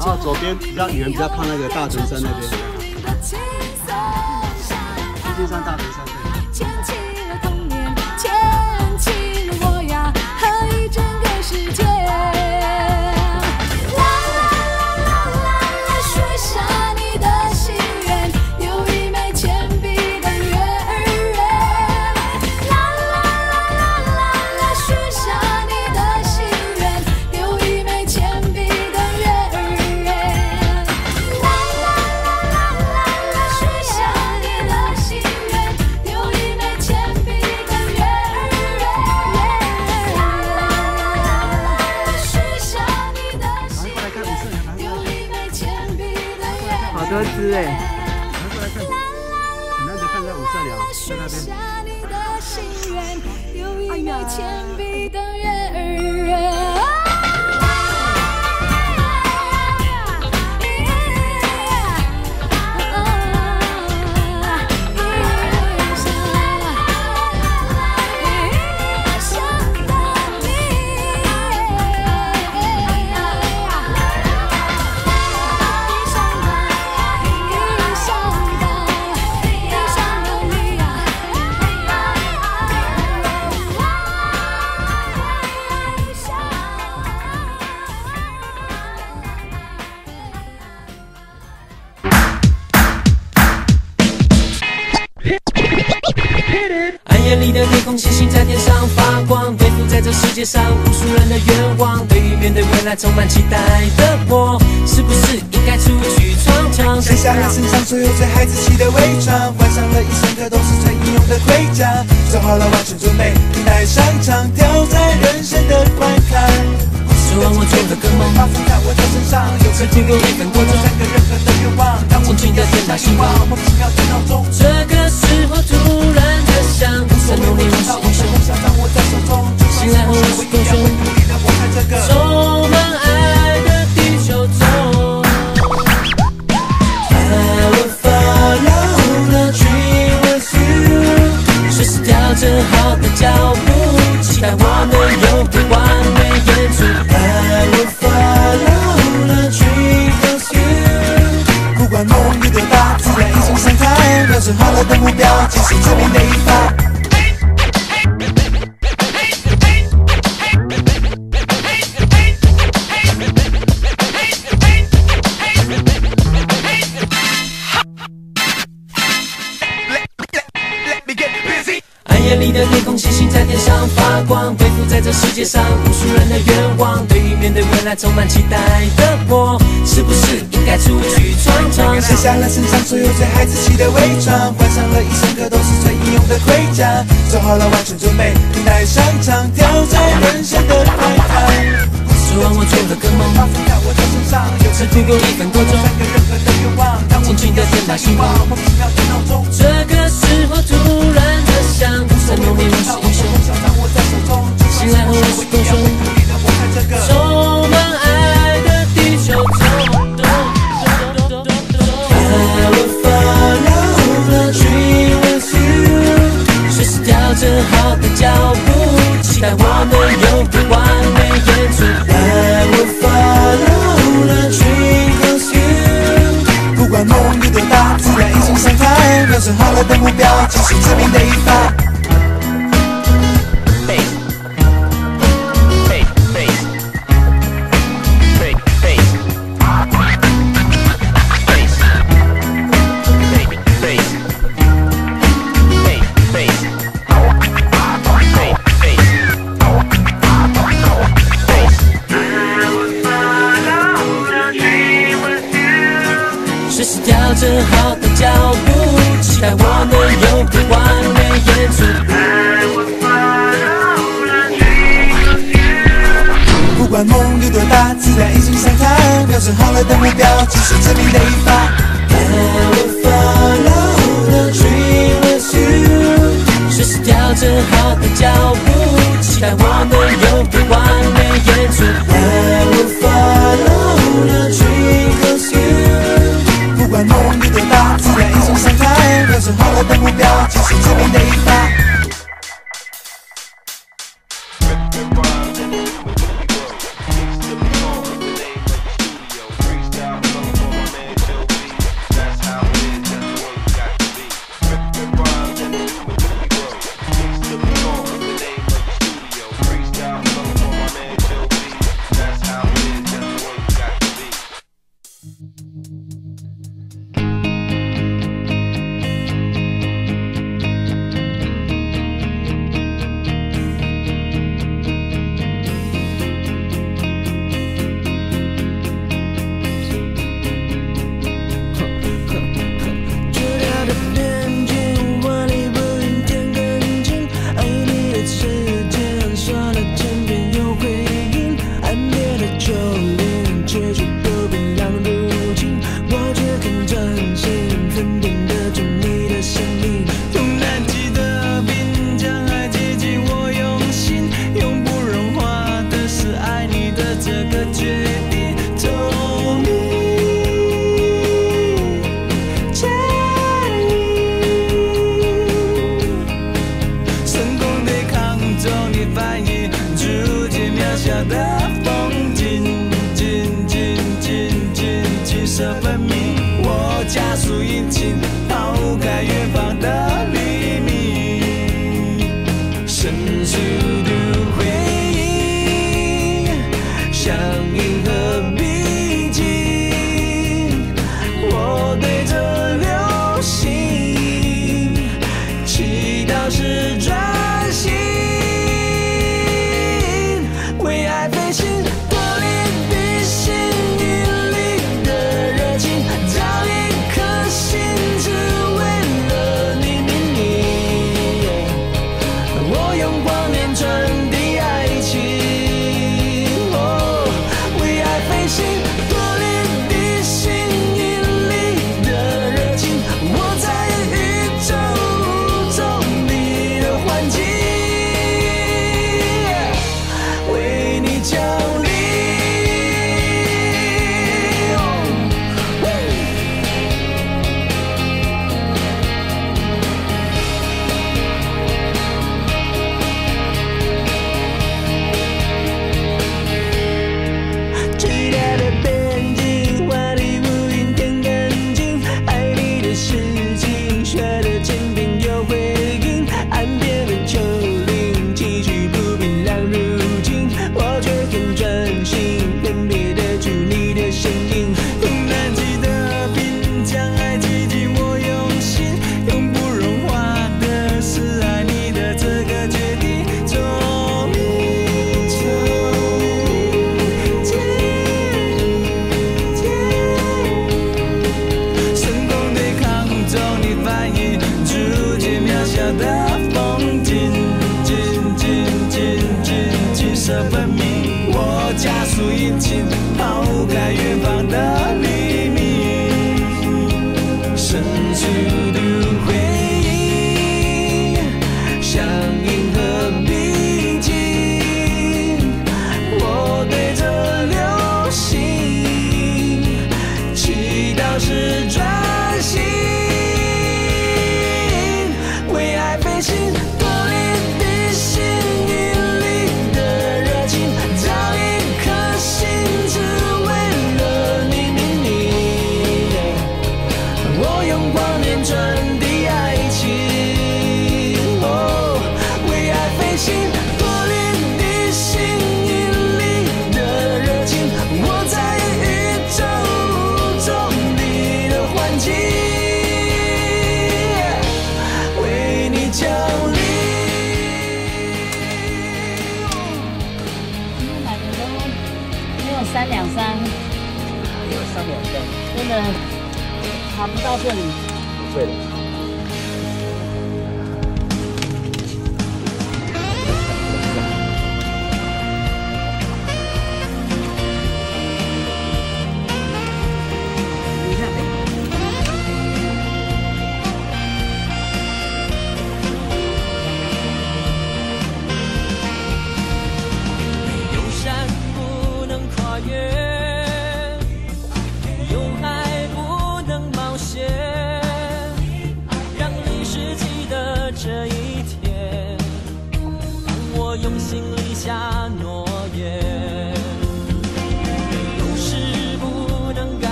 然后左边比较圆、比较胖那个大屯山那边。七星山、大屯山。多对发光，背负在这世界上无数人的愿望。对于面对未来充满期待的我，是不是应该出去闯闯？卸下了身上所有最孩子气的伪装，换上了一身的都是最。英勇的盔甲，做好了完全准备，等待上场，挑战人生的关卡。希望我做的更梦，发生在我的身上，有只足够一分多钟，三个任何的愿望，当我尽情的天马行空。莫名其妙的闹钟，这个时候突然的想，在努力我是英雄，梦想掌握在手中，醒来后我是英雄，这世界上无数人的愿望。对于面对未来充满期待的我，是不是应该出去闯闯？卸下了身上所有最孩子气的伪装，换上了一身可都是最英勇的盔甲，做好了完全准备，等待上场，挑战人生的关卡。希望我做的个梦，发生在我的身上，有只足够一分多钟，三个任何的愿望，的钟，这个时候是英雄，努力的活在这个充满爱的地球中。I will follow the dream with you，随时调整好的脚步，期待我能有个完美演出。I will follow the dream with you。不管梦有多大，自然一声上台，瞄准好了的目标，继续致命的一发。待我能有个完美演出。不管梦有多大，自然已经上台，瞄准好了的目标，继续致命的一发。I will follow the dream with you，随时调整好的脚步，期待我能有个完美演出。台，瞄准好了的目标，继续致命的心。三两三，有三两三，真的爬不到这里。不会的。